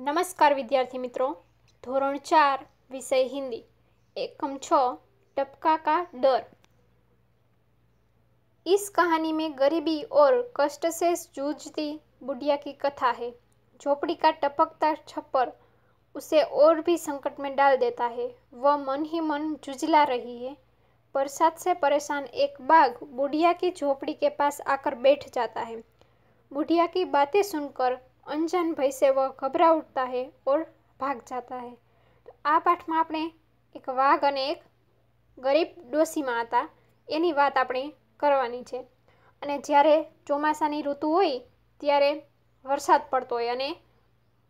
નમસ્કાર વિદ્યાર્થી મિત્રો ધોરણ ચાર વિષય હિન્દી એકમ छ टपका का डर इस कहानी में गरीबी और कष्ट से जूझती बुढ़िया की कथा है झोपड़ी का टपकता छप्पर उसे और भी संकट में डाल देता है वह मन ही मन जुझला रही है बरसात से परेशान एक बाघ बुढ़िया की झोपड़ी के पास आकर बैठ जाता है बुढ़िया की बातें सुनकर અનજાન ભય સે વહ ગભરા ઉઠતા હૈ ઓર ભાગ જાતા હે. તો આ પાઠમાં આપણે એક વાઘ અને એક ગરીબ ડોસીમાં હતા. એની વાત આપણે કરવાની છે. અને જ્યારે ચોમાસાની ઋતુ હોય, ત્યારે વરસાદ પડતો હોય અને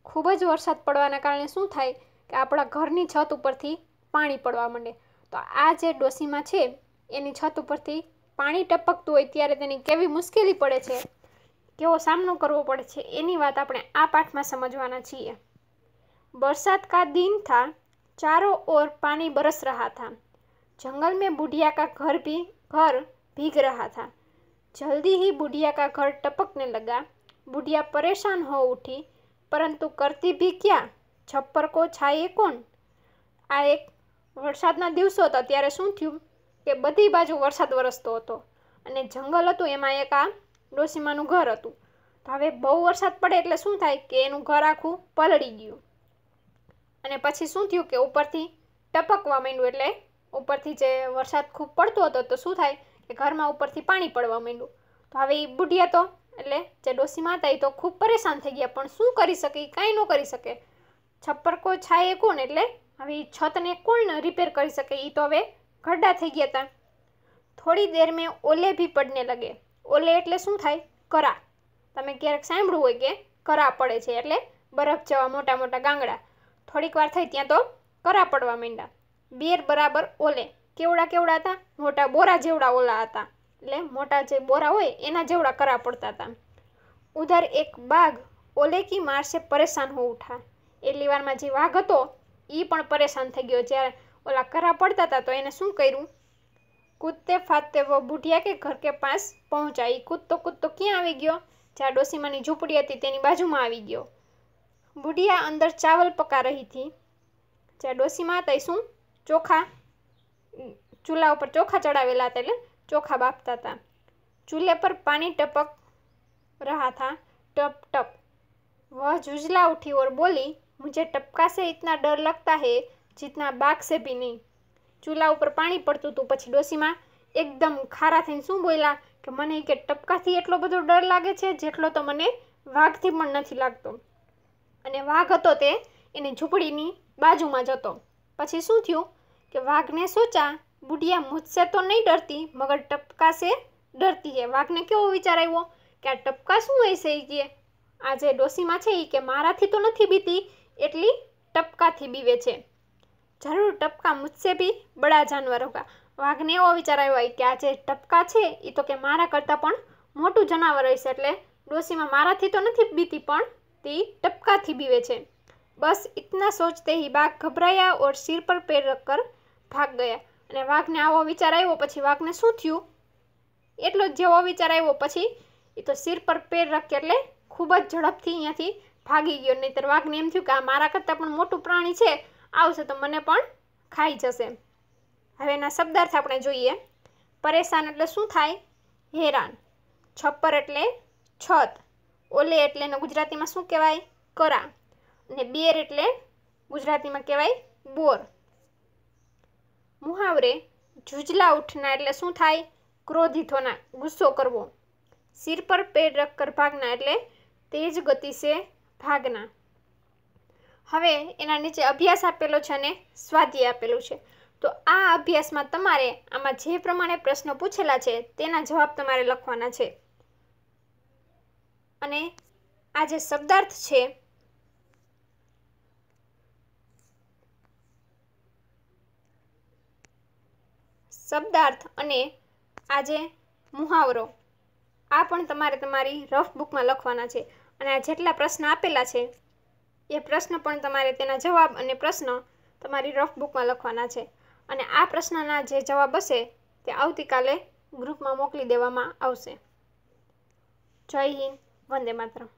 ખૂબ જ વરસાદ પડવાના કારણે શું થાય કે આપણા ઘરની છત ઉપરથી પાણી પડવા માંડે. તો આ જે ડોસીમાં છે, એની છત ઉપરથી પાણી ટપકતું હોય ત્યારે તેની કેવી મુશ્કેલી પડે છે? કેવો સામનો કરવો પડે છે એની વાત આપણે આ પાઠમાં સમજવાના છીએ. બરસાત કા દિન થા, ચારો ઓર પાણી બરસ રહ્યા થા. જંગલ મેં બુઢિયા કા ઘર ભી, ઘર ભીગ રહ્યા થા. જલ્દી હી બુઢિયા કા ઘર ટપકને લગા. બુઢિયા પરેશાન હો ઉઠી, પરંતુ કરતી ભી ક્યાં? છપ્પર કો છાયે કોણ? આ એક વરસાદના દિવસો હતા ત્યારે શું થયું કે બધી બાજુ વરસાદ વરસતો હતો અને જંગલ હતું એમાં એક આ ડોસીમાનું ઘર હતું. તો હવે બહુ વરસાદ પડે એટલે શું થાય કે એનું ઘર આખું પલળી ગયું. અને પછી શું થયું કે ઉપરથી ટપકવા માંડ્યું એટલે ઉપરથી જે વરસાદ ખૂબ પડતો હતો તો શું થાય કે ઘરમાં ઉપરથી પાણી પડવા માંડ્યું. તો હવે એ બુઢિયા તો એટલે જે ડોસીમાં હતા એ તો ખૂબ પરેશાન થઈ ગયા. પણ શું કરી શકે? એ કાંઈ ન કરી શકે. છપ્પર કો છાયે કોણ? એટલે હવે એ છતને કોણ રિપેર કરી શકે? એ તો હવે ગड्ढા થઈ ગયા હતા થોડી દેર મેં ઓલે ભી પડને લગે. ઓલે એટલે શું થાય? કરા. તમે ક્યારેક સાંભળ્યું હોય કે કરા પડે છે એટલે બરફ જેવા મોટા મોટા ગાંગડા. થોડીક વાર થઈ ત્યાં તો કરા પડવા માંડ્યા. બેર બરાબર ઓલે. કેવડા કેવડા હતા? મોટા બોરા જેવડા ઓલા હતા. એટલે મોટા જે બોરા હોય એના જેવડા કરા પડતા હતા. ઉધર એક બાઘ ઓલે કી માર પરેશાન હો ઉઠા. એટલી વારમાં જે વાઘ હતો એ પણ પરેશાન થઈ ગયો. જ્યારે ઓલા કરા પડતા હતા તો એને શું કર્યું? કૂદતે ફાતે વો બુઢિયા કે ઘર કે પાસ પહોંચા એ કૂદતો કૂદતો ક્યાં આવી ગયો જ્યાં ડોસીમાની ઝૂંપડી હતી તેની બાજુમાં આવી ગયો બુઢિયા અંદર ચાવલ પકા રહી હતી જ્યાં ડોસીમાં હતા શું ચોખા ચૂલા ઉપર ચોખા ચડાવેલા હતા એટલે ચોખા બાફતા હતા ચૂલે પર પાણી ટપક रहा था टप टप वह झुझला उठी और बोली मुझे टपका से इतना डर लगता है जितना बाघ से भी नहीं ચૂલા ઉપર પાણી પડતું હતું. પછી ડોસીમાં એકદમ ખારા થઈને શું બોલ્યા કે મને કે ટપકાથી એટલો બધો ડર લાગે છે જેટલો તો મને વાઘથી પણ નથી લાગતો. અને વાઘ હતો તે એની ઝૂંપડીની બાજુમાં જ હતો. પછી શું થયું કે વાઘને સોચા બુઢિયા મુझसे તો નહીં ડરતી, મગર ટપકાશે ડરતી હે. વાઘને કેવો વિચાર આવ્યો કે આ ટપકા શું હશે કે? આ જે ડોસીમાં છે એ કે મારાથી તો નથી બીતી, એટલી ટપકાથી બીવે છે. જરૂર ટપકા મુજસે ભી બડા જાનવર હોગા વાઘને એવો વિચાર આવ્યો હોય કે આ જે ટપકા છે એ તો કે મારા કરતાં પણ મોટું જનાવર હોય છે એટલે ડોસીમાં મારાથી તો નથી બીતી, પણ તે ટપકાથી બીવે છે. બસ ઇતના સોચતે હી બાઘ ગભરાયા ઓર સિર પર પેર રખકર ભાગ ગયા. અને વાઘને આવો વિચાર આવ્યો પછી વાઘને શું થયું? એટલો જ જેવો વિચાર આવ્યો પછી એ તો સિર પર પેર રાખી એટલે ખૂબ જ ઝડપથી અહીંયાથી ભાગી ગયો. નહીંતર વાઘને એમ થયું કે આ મારા કરતાં પણ મોટું પ્રાણી છે આવશે તો મને પણ ખાઈ જશે. હવે એના શબ્દાર્થ આપણે જોઈએ. પરેશાન એટલે શું થાય? હેરાન. છપ્પર એટલે છત. ઓલે એટલે એને ગુજરાતીમાં શું કહેવાય? કરા. અને બેર એટલે ગુજરાતીમાં કહેવાય બોર. મુહાવરે જુજલા ઉઠના એટલે શું થાય? ક્રોધિતોના ગુસ્સો કરવો. સિર પર પેડ રખકર ભાગના એટલે તેજ ગતિ સે ભાગના. હવે એના નીચે અભ્યાસ આપેલો છે અને સ્વાધ્યાય આપેલું છે. તો આ અભ્યાસમાં તમારે આમાં જે પ્રમાણે પ્રશ્નો પૂછેલા છે તેના જવાબ તમારે લખવાના છે. અને આ જે શબ્દાર્થ છે, શબ્દાર્થ અને આ જે મુહાવરો, આ પણ તમારે તમારી રફ બુકમાં લખવાના છે. અને આ જેટલા પ્રશ્ન આપેલા છે એ પ્રશ્ન પણ તમારે તેના જવાબ અને પ્રશ્ન તમારી રફ બુકમાં લખવાના છે. અને આ પ્રશ્નના જે જવાબ હશે તે આવતીકાલે ગ્રુપમાં મોકલી દેવામાં આવશે. જય હિન્દ, વંદે માતરમ.